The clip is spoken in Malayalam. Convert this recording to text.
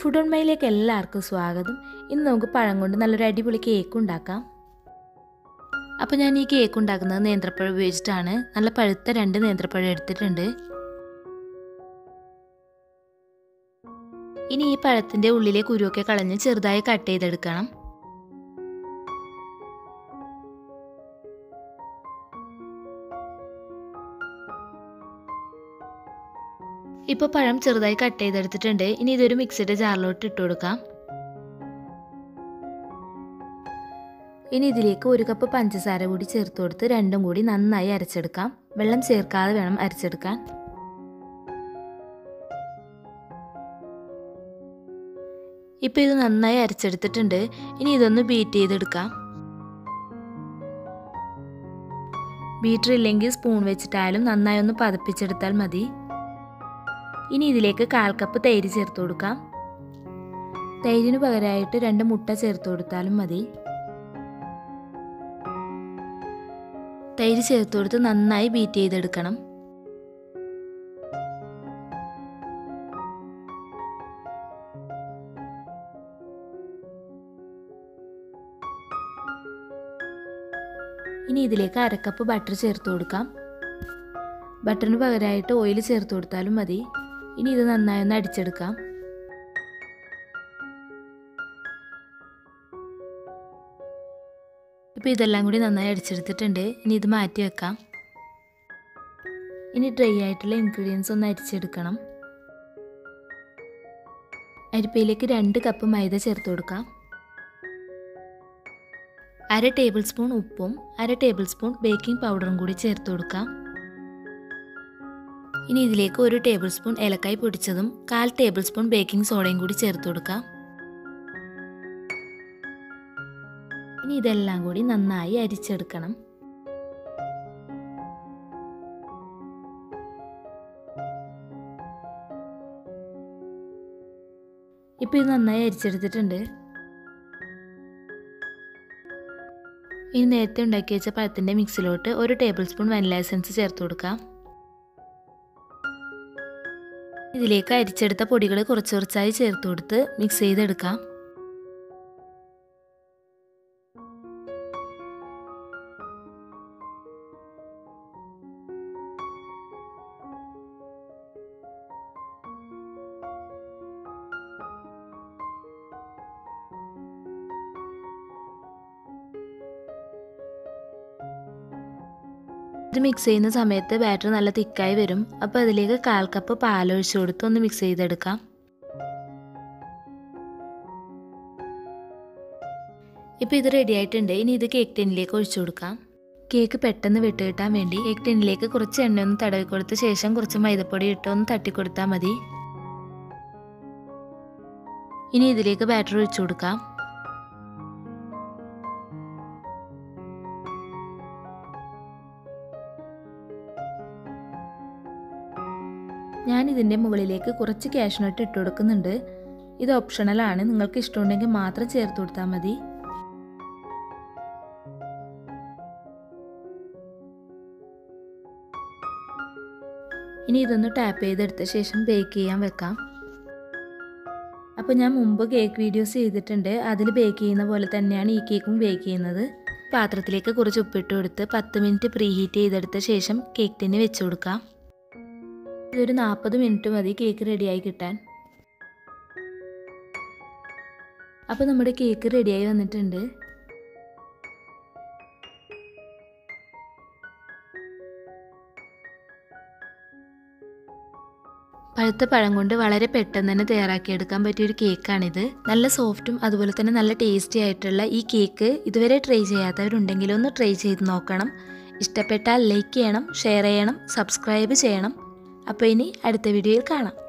ഫുഡ് ഓൺ മൈലേക്ക് എല്ലാവർക്കും സ്വാഗതം. ഇന്ന് നമുക്ക് പഴം കൊണ്ട് നല്ലൊരു അടിപൊളി കേക്ക് ഉണ്ടാക്കാം. അപ്പോൾ ഞാൻ ഈ കേക്ക് ഉണ്ടാക്കുന്നത് നേന്ത്രപ്പഴം ഉപയോഗിച്ചിട്ടാണ്. നല്ല പഴുത്ത രണ്ട് നേന്ത്രപ്പഴം എടുത്തിട്ടുണ്ട്. ഇനി ഈ പഴത്തിന്റെ ഉള്ളിലെ കുരുവൊക്കെ കളഞ്ഞ് ചെറുതായി കട്ട് ചെയ്തെടുക്കണം. ഇപ്പോൾ പഴം ചെറുതായി കട്ട് ചെയ്തെടുത്തിട്ടുണ്ട്. ഇനി ഇതൊരു മിക്സിയുടെ ജാറിലോട്ട് ഇട്ട് കൊടുക്കാം. ഇനി ഇതിലേക്ക് ഒരു കപ്പ് പഞ്ചസാര കൂടി ചേർത്ത് കൊടുത്ത് രണ്ടും കൂടി നന്നായി അരച്ചെടുക്കാം. വെള്ളം ചേർക്കാതെ വേണം അരച്ചെടുക്കാൻ. ഇപ്പോൾ ഇത് നന്നായി അരച്ചെടുത്തിട്ടുണ്ട്. ഇനി ഇതൊന്ന് ബീറ്റ് ചെയ്തെടുക്കാം. ബീറ്റർ ഇല്ലെങ്കിൽ സ്പൂൺ വെച്ചിട്ടായാലും നന്നായി ഒന്ന് പതപ്പിച്ചെടുത്താൽ മതി. ഇനി ഇതിലേക്ക് കാൽ കപ്പ് തൈര് ചേർത്ത് കൊടുക്കാം. തൈരിന് പകരമായിട്ട് രണ്ട് മുട്ട ചേർത്ത് കൊടുത്താലും മതി. തൈര് ചേർത്ത് കൊടുത്ത് നന്നായി ബീറ്റ് ചെയ്തെടുക്കണം. ഇനി ഇതിലേക്ക് അരക്കപ്പ് ബട്ടർ ചേർത്ത് കൊടുക്കാം. ബട്ടറിന് പകരമായിട്ട് ഓയിൽ ചേർത്ത് കൊടുത്താലും മതി. ഇനി ഇത് നന്നായി ഒന്ന് അടിച്ചെടുക്കാം. ഇപ്പോൾ ഇതെല്ലാം കൂടി നന്നായി അടിച്ചെടുത്തിട്ടുണ്ട്. ഇനി ഇത് മാറ്റി വെക്കാം. ഇനി ഡ്രൈ ആയിട്ടുള്ള ഇൻഗ്രീഡിയൻസ് ഒന്ന് അരിച്ചെടുക്കണം. അരിപ്പയിലേക്ക് രണ്ട് കപ്പ് മൈദ ചേർത്ത് കൊടുക്കാം. അര ടേബിൾ സ്പൂൺ ഉപ്പും അര ടേബിൾ സ്പൂൺ ബേക്കിംഗ് പൗഡറും കൂടി ചേർത്ത് കൊടുക്കാം. ഇനി ഇതിലേക്ക് ഒരു ടേബിൾ സ്പൂൺ ഏലക്കായ് പൊടിച്ചതും കാൽ ടേബിൾ സ്പൂൺ ബേക്കിംഗ് സോഡയും കൂടി ചേർത്ത് കൊടുക്കാം. ഇനി ഇതെല്ലാം കൂടി നന്നായി അരിച്ചെടുക്കണം. ഇപ്പൊ ഇത് നന്നായി അരിച്ചെടുത്തിട്ടുണ്ട്. ഇനി നേരത്തെ ഉണ്ടാക്കി വെച്ച പഴത്തിന്റെ മിക്സിലോട്ട് ഒരു ടേബിൾ സ്പൂൺ വനില എസൻസ് ചേർത്ത് കൊടുക്കാം. ഇതിലേക്ക് അരിച്ചെടുത്ത പൊടികൾ കുറച്ച് കുറച്ചായി ചേർത്ത് കൊടുത്ത് മിക്സ് ചെയ്തെടുക്കാം. ഇത് മിക്സ് ചെയ്യുന്ന സമയത്ത് ബാറ്റർ നല്ല തിക്കായി വരും. അപ്പോൾ അതിലേക്ക് കാൽ കപ്പ് പാലൊഴിച്ച് കൊടുത്ത് ഒന്ന് മിക്സ് ചെയ്തെടുക്കാം. ഇപ്പോൾ ഇത് റെഡി ആയിട്ടുണ്ട്. ഇനി ഇത് കേക്ക് ടിന്നിലേക്ക് ഒഴിച്ചു കൊടുക്കാം. കേക്ക് പെട്ടെന്ന് വിട്ട് കിട്ടാൻ വേണ്ടി കേക്ക് ടിന്നിലേക്ക് കുറച്ച് എണ്ണ ഒന്ന് തടവി കൊടുത്ത ശേഷം കുറച്ച് മൈദപ്പൊടി ഇട്ട് ഒന്ന് തട്ടിക്കൊടുത്താൽ മതി. ഇനി ഇതിലേക്ക് ബാറ്റർ ഒഴിച്ചു കൊടുക്കാം. ഞാൻ ഇതിന്റെ മുകളിലേക്ക് കുറച്ച് കാഷ്നട്ട് ഇട്ട് കൊടുക്കുന്നുണ്ട്. ഇത് ഓപ്ഷണലാണ് നിങ്ങൾക്ക് ഇഷ്ടമുണ്ടെങ്കിൽ മാത്രം ചേർത്ത് കൊടുത്താൽ മതി. ഇനി ഇതൊന്ന് ടാപ്പ് ചെയ്തെടുത്ത ശേഷം ബേക്ക് ചെയ്യാൻ വെക്കാം. അപ്പോൾ ഞാൻ മുമ്പ് കേക്ക് വീഡിയോസ് ചെയ്തിട്ടുണ്ട്. അതിൽ ബേക്ക് ചെയ്യുന്ന പോലെ തന്നെയാണ് ഈ കേക്കും ബേക്ക് ചെയ്യുന്നത്. പാത്രത്തിലേക്ക് കുറച്ച് ഉപ്പിട്ട് കൊടുത്ത് പത്ത് മിനിറ്റ് പ്രീഹീറ്റ് ചെയ്തെടുത്ത ശേഷം കേക്ക് ടിന് വെച്ച് കൊടുക്കാം. ഇതൊരു നാൽപ്പത് മിനിറ്റ് മതി കേക്ക് റെഡിയായി കിട്ടാൻ. അപ്പോൾ നമ്മുടെ കേക്ക് റെഡിയായി വന്നിട്ടുണ്ട്. പഴുത്ത പഴം കൊണ്ട് വളരെ പെട്ടെന്ന് തന്നെ തയ്യാറാക്കിയെടുക്കാൻ പറ്റിയൊരു കേക്കാണിത്. നല്ല സോഫ്റ്റും അതുപോലെ തന്നെ നല്ല ടേസ്റ്റി ആയിട്ടുള്ള ഈ കേക്ക് ഇതുവരെ ട്രൈ ചെയ്യാത്തവരുണ്ടെങ്കിൽ ഒന്ന് ട്രൈ ചെയ്ത് നോക്കണം. ഇഷ്ടപ്പെട്ടാൽ ലൈക്ക് ചെയ്യണം ഷെയർ ചെയ്യണം സബ്സ്ക്രൈബ് ചെയ്യണം. അപ്പോൾ ഇനി അടുത്ത വീഡിയോയിൽ കാണാം.